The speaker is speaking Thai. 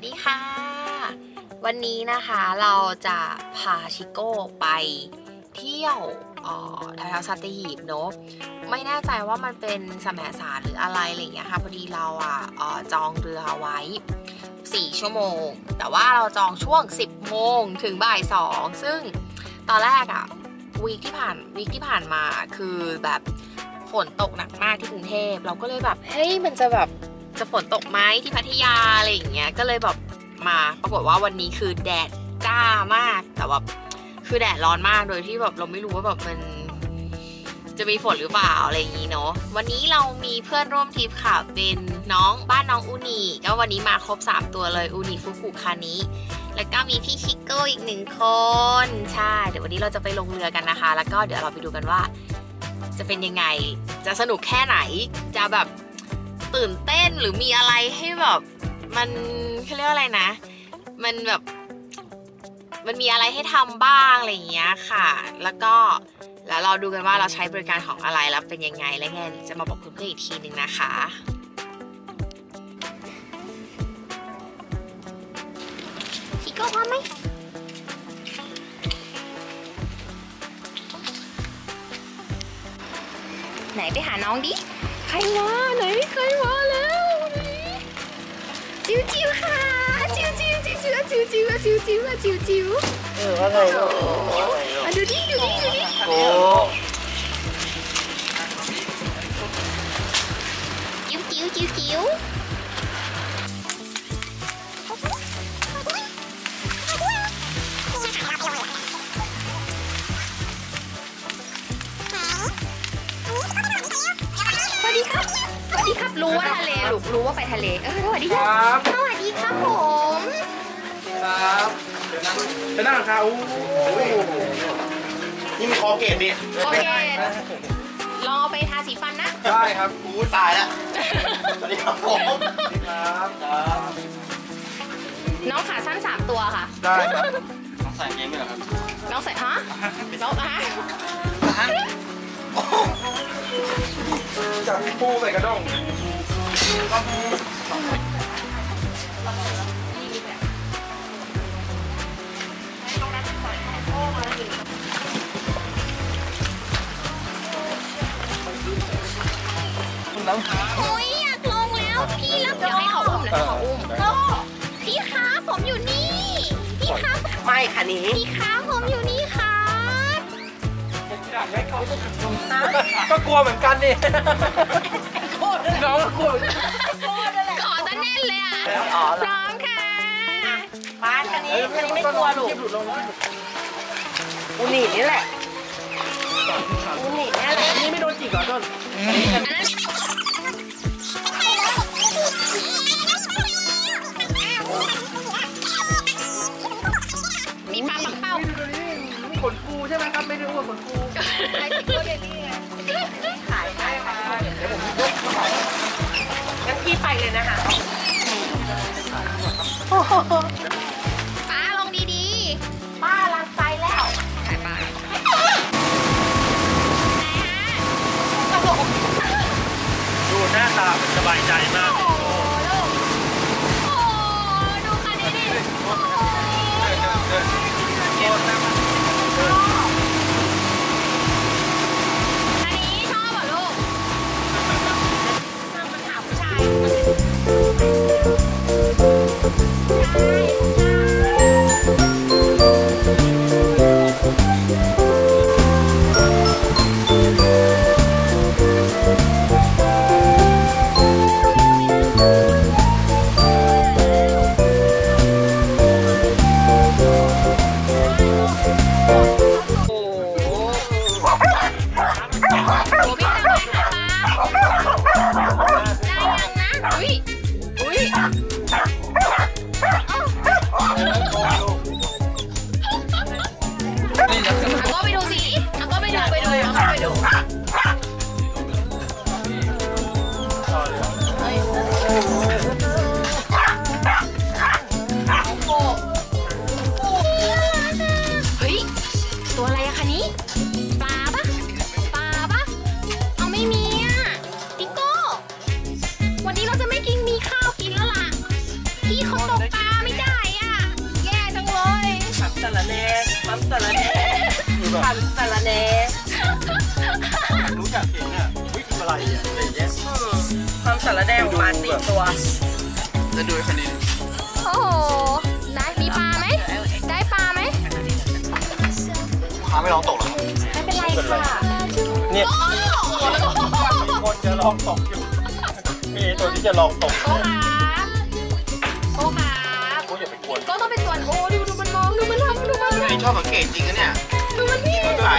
สดีค่ะ วันนี้นะคะเราจะพาชิโก้ไปเที่ยวแถวๆสัตหีบเนอะไม่แน่ใจว่ามันเป็นสมสารหรืออะไรอะไรอย่างเงี้ยค่ะพอดีเราอะจองเรือไว้ 4 ชั่วโมง แต่ว่าเราจองช่วง 10 โมงถึงบ่าย 2 ซึ่งตอนแรกอะวีคที่ผ่านวีคที่ผ่านมาคือแบบฝนตกหนักมากที่กรุงเทพเราก็เลยแบบเฮ้ยมันจะแบบ จะฝนตกไหมที่พัทยาอะไรอย่างเงี้ยก็เลยแบบมาปรากฏว่าวันนี้คือแดดจ้ามากแต่แบบคือแดดร้อนมากโดยที่แบบเราไม่รู้ว่าแบบมันจะมีฝนหรือเปล่าอะไรอย่างงี้เนาะวันนี้เรามีเพื่อนร่วมทริปค่ะเป็นน้องบ้านน้องอูนีก็วันนี้มาครบ 3 ตัวเลยอูนีฟุกุคานิแล้วก็มีพี่ชิโก้อีกหนึ่งคนใช่เดี๋ยววันนี้เราจะไปลงเรือกันนะคะ แล้วก็เดี๋ยวเราไปดูกันว่า จะเป็นยังไงจะสนุกแค่ไหนจะแบบ ตื่นเต้นหรือมีอะไรให้แบบมันเขาเรียกอะไรนะ มันแบบ มันมีอะไรให้ทำบ้างอะไรอย่างเงี้ยค่ะ แล้วก็แล้วเราดูกันว่าเราใช้บริการของอะไรแล้วเป็นยังไงและไงจะมาบอกเพื่อนๆอีกทีนึงนะคะพี่ก็พร้อมไหมไหนไปหาน้องดิ ใครมาไหนใครมาแล้วจิ๋วจิ๋วค่ะจิ๋วจิ๋วจิ๋วจิ๋วจิ๋วจิ๋วจิ๋วจิ๋วจิ๋วจิ๋วเออว่าไงลูกว่าไงลูกอะดูดิดูดิดูดิโอ้จิ๋วจิ๋วจิ๋วจิ๋ว รับรู้ว่าทะเลลูกรู้ว่าไปทะเล เออสวัสดีคครับรับ สวัสดีครับผม ครับเดี๋ยวนั่งจะนั่งค่ะอู้นี่มีคอเกตนี่โอเครอไปทาสีฟันนะ ได้ครับอู้ตายแล้ว สวัสดีครับผมครับครับน้องขาสั้นสามตัวค่ะ ได้ครับน้องใส่เกงไหมเหรอครับ น้องใส่ฮะน้องฮะจับปูใส่กระด้ง โอ้ยอยากลงแล้วพี่แล้วเดี๋ยวให้เขาอุ้มเดี๋ยวให้เขาอุ้มพี่คะผมอยู่นี่ พี่คะไม่ค่ะนี้พี่คะผมอยู่นี่ค่ะก็กลัวเหมือนกันนี่ น้องก็กลัวเหมือนกันขอจะแน่นเลยอะอ๋อพร้อมค่ะมาคันนี้คันนี้ไม่กลัวลูกอูนี่นี่แหละอูนี่นี่แหละนี่ไม่โดนจิกเหรอต้นอันนั้น ป้าลงดีๆ ป้าลังไปแล้วๆถ่ายป้าไหนฮะดูหน้าตาสบายใจมากามสารแหนรู้จักเพลงเนี่ยวิคือะไรอะเยสความสารแหนขงมาสี่ตัว จะดูคณินโอ้โหได้มีปลาไหม ได้ปลาไหมพาไม่ร้องตกหรอไม่เป็นไรค่ะเนี่ยคนจะลองตกอยู่มีตัวที่จะลองตกโอ้ค่โอ้ค่ก็ต้องเป็นตัวโอ้ดูดูมันมองดูมันทำดูมันชอบสังเกตจริงนะเนี่ยดูมัน ไหล